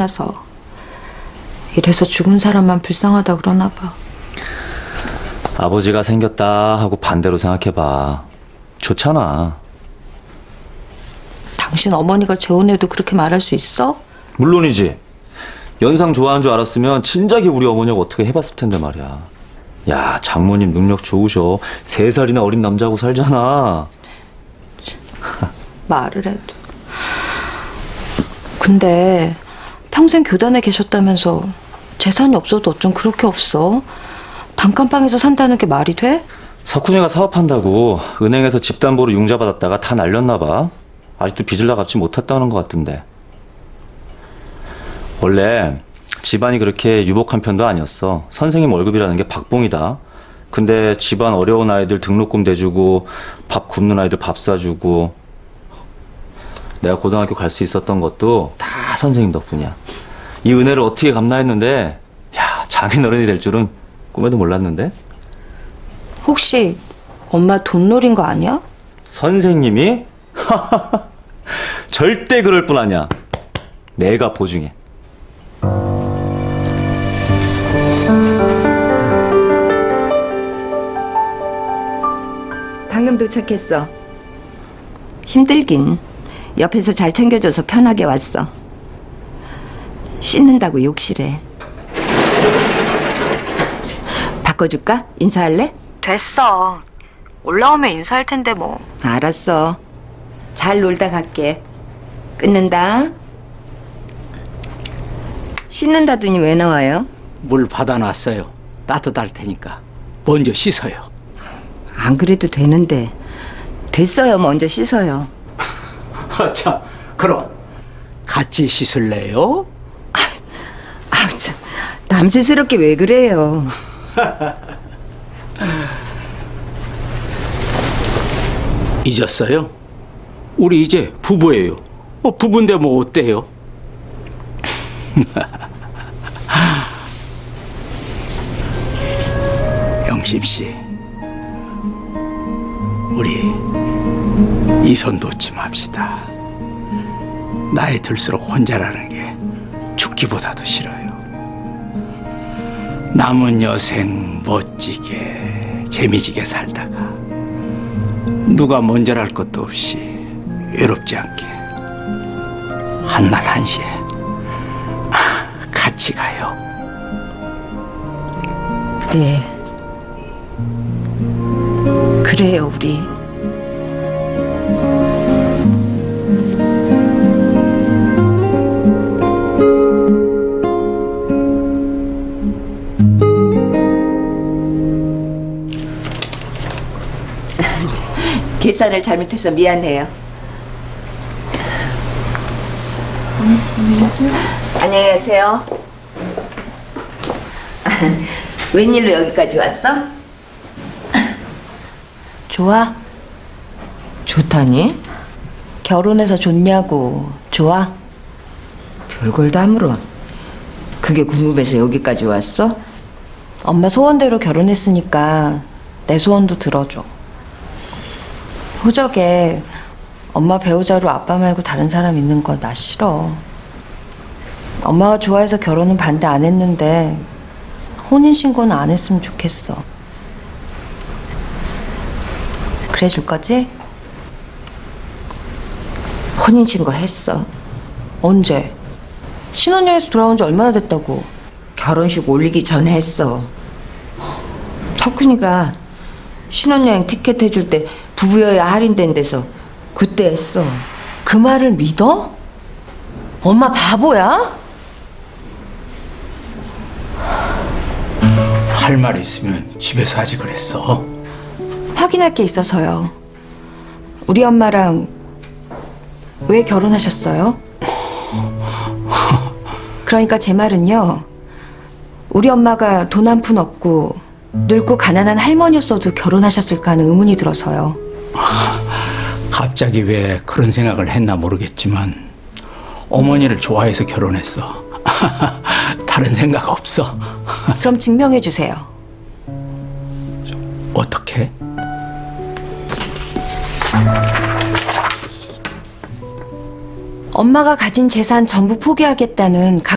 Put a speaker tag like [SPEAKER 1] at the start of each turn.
[SPEAKER 1] 나서 이래서 죽은 사람만 불쌍하다 그러나 봐.
[SPEAKER 2] 아버지가 생겼다 하고 반대로 생각해봐. 좋잖아.
[SPEAKER 1] 당신 어머니가 재혼해도 그렇게 말할 수 있어?
[SPEAKER 2] 물론이지. 연상 좋아하는 줄 알았으면 진작에 우리 어머니가 어떻게 해봤을 텐데 말이야. 야, 장모님 능력 좋으셔. 세 살이나 어린 남자하고 살잖아.
[SPEAKER 1] 말을 해도. 근데 평생 교단에 계셨다면서 재산이 없어도 어쩜 그렇게 없어? 단칸방에서 산다는 게 말이 돼?
[SPEAKER 2] 석훈이가 사업한다고 은행에서 집담보로 융자 받았다가 다 날렸나 봐. 아직도 빚을 다 갚지 못했다는 것 같던데. 원래 집안이 그렇게 유복한 편도 아니었어. 선생님 월급이라는 게 박봉이다. 근데 집안 어려운 아이들 등록금 대주고 밥 굶는 아이들 밥 사주고 내가 고등학교 갈 수 있었던 것도 다 선생님 덕분이야. 이 은혜를 어떻게 갚나 했는데 야 장인어른이 될 줄은 꿈에도 몰랐는데
[SPEAKER 1] 혹시 엄마 돈 노린 거 아니야?
[SPEAKER 2] 선생님이 절대 그럴 뿐 아니야. 내가 보증해.
[SPEAKER 3] 방금 도착했어. 힘들긴. 옆에서 잘 챙겨줘서 편하게 왔어. 씻는다고 욕실에. 바꿔줄까? 인사할래?
[SPEAKER 1] 됐어. 올라오면 인사할 텐데 뭐.
[SPEAKER 3] 알았어. 잘 놀다 갈게. 끊는다. 씻는다더니 왜 나와요?
[SPEAKER 4] 물 받아놨어요. 따뜻할 테니까 먼저 씻어요.
[SPEAKER 3] 안 그래도 되는데. 됐어요. 먼저 씻어요.
[SPEAKER 4] 자, 그럼 같이 씻을래요?
[SPEAKER 3] 남세스럽게 왜 그래요?
[SPEAKER 4] 잊었어요? 우리 이제 부부예요. 어, 부부인데 뭐 어때요? 영심 씨, 우리 이 손 놓지 맙시다. 나이 들수록 혼자라는 게 죽기보다도 싫어요. 남은 여생 멋지게 재미지게 살다가 누가 먼저랄 것도 없이 외롭지 않게 한날 한시에 아, 같이 가요.
[SPEAKER 3] 네. 그래요, 우리. 계산을 잘못해서 미안해요. 안녕히 가세요. 웬일로 여기까지 왔어?
[SPEAKER 1] 좋아?
[SPEAKER 3] 좋다니?
[SPEAKER 1] 결혼해서 좋냐고. 좋아?
[SPEAKER 3] 별걸 다 물어. 그게 궁금해서 여기까지 왔어?
[SPEAKER 1] 엄마 소원대로 결혼했으니까 내 소원도 들어줘. 호적에 엄마 배우자로 아빠 말고 다른 사람 있는 거 나 싫어. 엄마가 좋아해서 결혼은 반대 안 했는데 혼인신고는 안 했으면 좋겠어. 그래 줄 거지?
[SPEAKER 3] 혼인신고 했어.
[SPEAKER 1] 언제? 신혼여행에서 돌아온 지 얼마나 됐다고?
[SPEAKER 3] 결혼식 올리기 전에 했어. 석훈이가 신혼여행 티켓 해줄 때 부부여야 할인된 데서 그때 했어.
[SPEAKER 1] 그 말을 믿어? 엄마 바보야?
[SPEAKER 4] 할말 있으면 집에서 하지 그랬어.
[SPEAKER 1] 확인할 게 있어서요. 우리 엄마랑 왜 결혼하셨어요? 그러니까 제 말은요. 우리 엄마가 돈 한 푼 없고 늙고 가난한 할머니였어도 결혼하셨을까 하는 의문이 들어서요.
[SPEAKER 4] 갑자기 왜 그런 생각을 했나 모르겠지만 어머니를 좋아해서 결혼했어. 다른 생각 없어.
[SPEAKER 1] 그럼 증명해 주세요.
[SPEAKER 4] 어떻게?
[SPEAKER 1] 엄마가 가진 재산 전부 포기하겠다는